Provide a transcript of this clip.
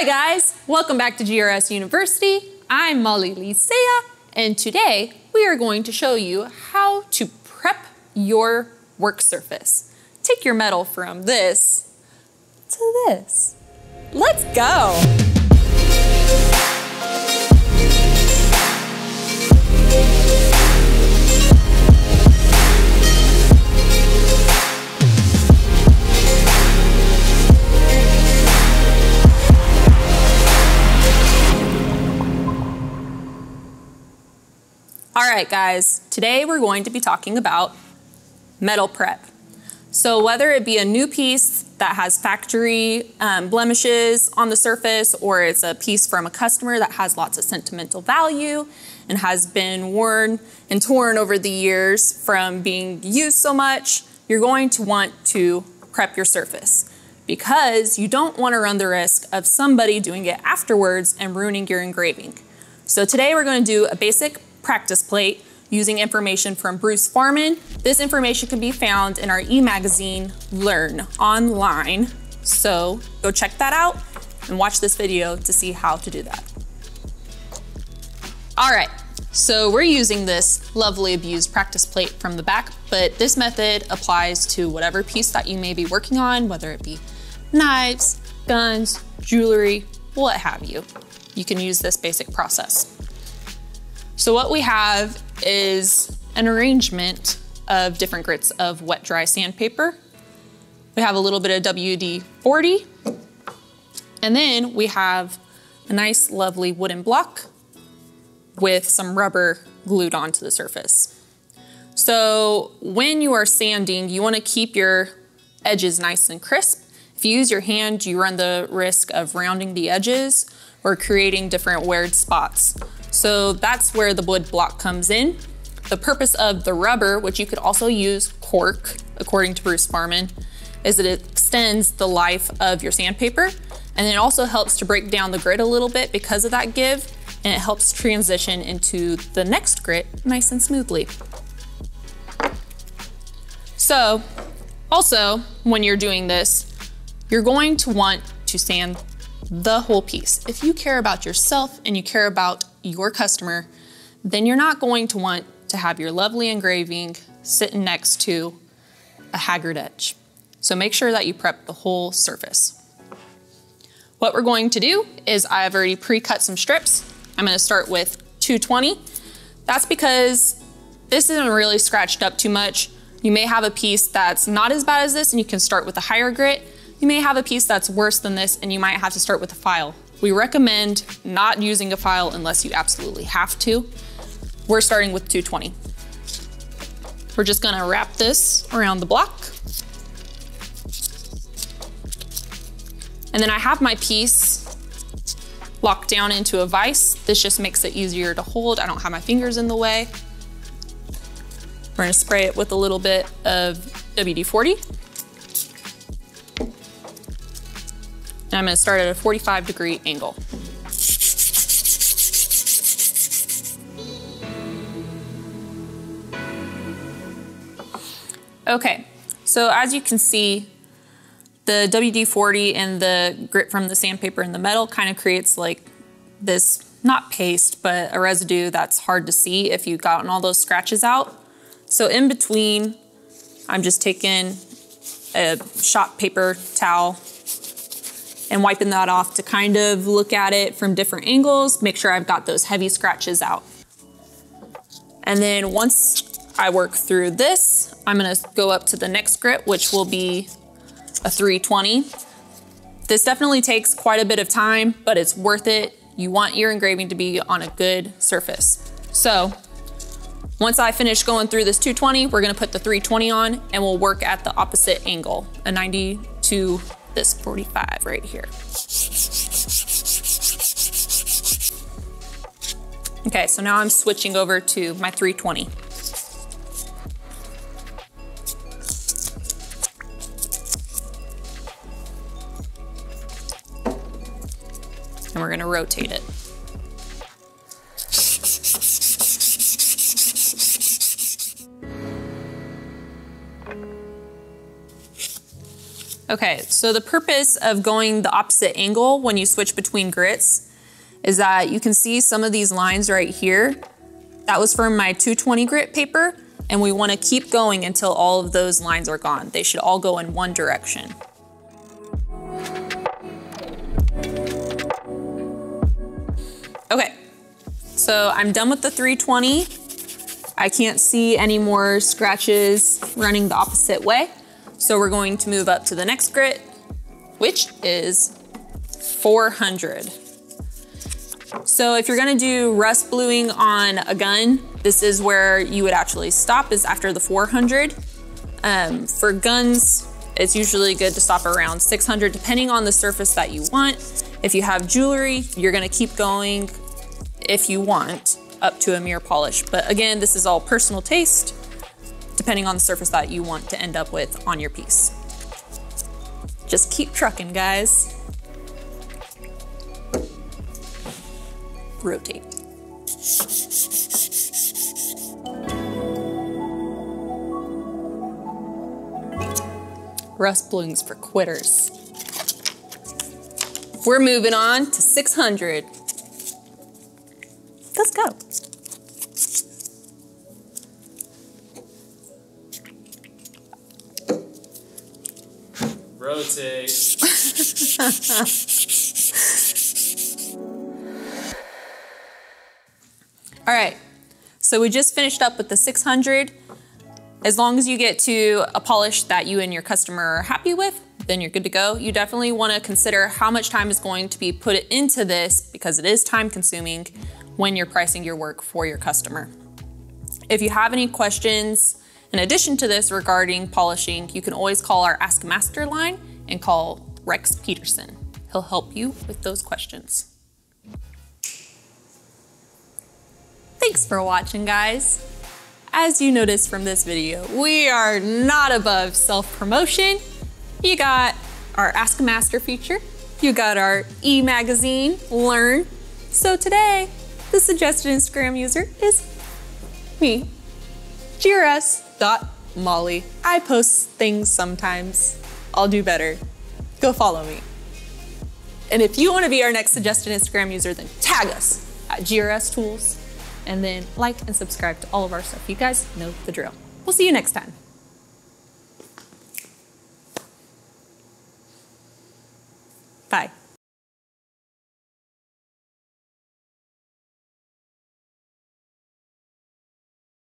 Hi guys, welcome back to GRS University. I'm Molly Licea, and today we are going to show you how to prep your work surface. Take your metal from this to this. Let's go. Right, guys, today we're going to be talking about metal prep. So whether it be a new piece that has factory um, blemishes on the surface or it's a piece from a customer that has lots of sentimental value and has been worn and torn over the years from being used so much, you're going to want to prep your surface because you don't want to run the risk of somebody doing it afterwards and ruining your engraving. So today we're going to do a basic practice plate using information from Bruce Farman. This information can be found in our e-magazine Learn online. So go check that out and watch this video to see how to do that. All right, so we're using this lovely abused practice plate from the back, but this method applies to whatever piece that you may be working on, whether it be knives, guns, jewelry, what have you. You can use this basic process. So what we have is an arrangement of different grits of wet dry sandpaper. We have a little bit of WD-40, and then we have a nice lovely wooden block with some rubber glued onto the surface. So when you are sanding, you wanna keep your edges nice and crisp. If you use your hand, you run the risk of rounding the edges or creating different weird spots. So that's where the wood block comes in. The purpose of the rubber, which you could also use cork, according to Bruce Farman, is that it extends the life of your sandpaper and it also helps to break down the grit a little bit because of that give and it helps transition into the next grit nice and smoothly. So also when you're doing this, you're going to want to sand the whole piece. If you care about yourself and you care about your customer, then you're not going to want to have your lovely engraving sitting next to a haggard edge. So make sure that you prep the whole surface. What we're going to do is I've already pre-cut some strips. I'm gonna start with 220. That's because this isn't really scratched up too much. You may have a piece that's not as bad as this and you can start with a higher grit. You may have a piece that's worse than this and you might have to start with a file. We recommend not using a file unless you absolutely have to. We're starting with 220. We're just gonna wrap this around the block. And then I have my piece locked down into a vise. This just makes it easier to hold. I don't have my fingers in the way. We're gonna spray it with a little bit of WD-40. And I'm gonna start at a 45 degree angle. Okay, so as you can see, the WD-40 and the grit from the sandpaper and the metal kind of creates like this, not paste, but a residue that's hard to see if you've gotten all those scratches out. So in between, I'm just taking a shop paper towel and wiping that off to kind of look at it from different angles, make sure I've got those heavy scratches out. And then once I work through this, I'm gonna go up to the next grit, which will be a 320. This definitely takes quite a bit of time, but it's worth it. You want your engraving to be on a good surface. So once I finish going through this 220, we're gonna put the 320 on and we'll work at the opposite angle, a 90 to this 45 right here. Okay, so now I'm switching over to my 320. And we're gonna rotate it. Okay, so the purpose of going the opposite angle when you switch between grits is that you can see some of these lines right here. That was from my 220 grit paper, and we wanna keep going until all of those lines are gone. They should all go in one direction. Okay, so I'm done with the 320. I can't see any more scratches running the opposite way. So we're going to move up to the next grit, which is 400. So if you're gonna do rust bluing on a gun, this is where you would actually stop is after the 400. Um, for guns, it's usually good to stop around 600 depending on the surface that you want. If you have jewelry, you're gonna keep going if you want up to a mirror polish. But again, this is all personal taste depending on the surface that you want to end up with on your piece. Just keep trucking, guys. Rotate. Rust bluing's for quitters. We're moving on to 600. Rotate. All right, so we just finished up with the 600. As long as you get to a polish that you and your customer are happy with, then you're good to go. You definitely wanna consider how much time is going to be put into this because it is time consuming when you're pricing your work for your customer. If you have any questions, in addition to this regarding polishing, you can always call our Ask Master line and call Rex Pedersen. He'll help you with those questions. Thanks for watching, guys. As you noticed from this video, we are not above self-promotion. You got our Ask a Master feature, you got our e-magazine, Learn. So today, the suggested Instagram user is me, GRS.Molly. I post things sometimes. I'll do better. Go follow me. And if you want to be our next suggested Instagram user, then tag us at GRS Tools and then like and subscribe to all of our stuff. You guys know the drill. We'll see you next time.